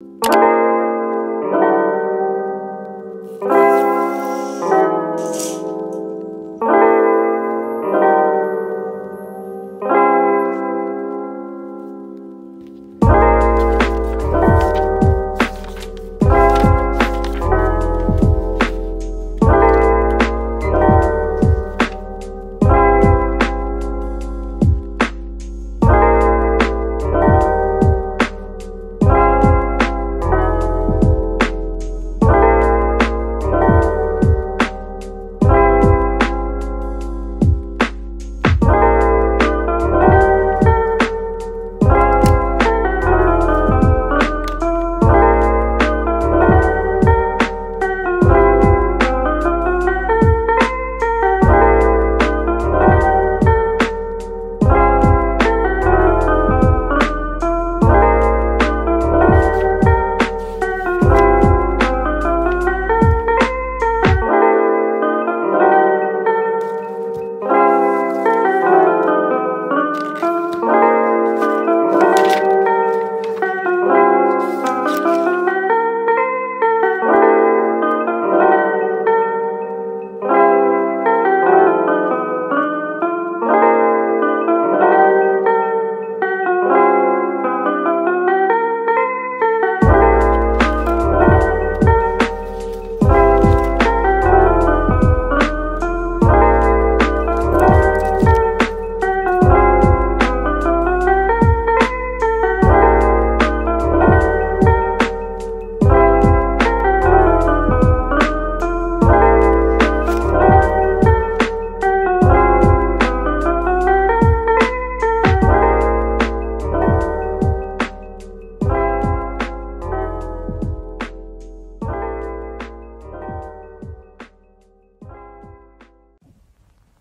Música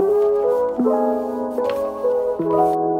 Thank you.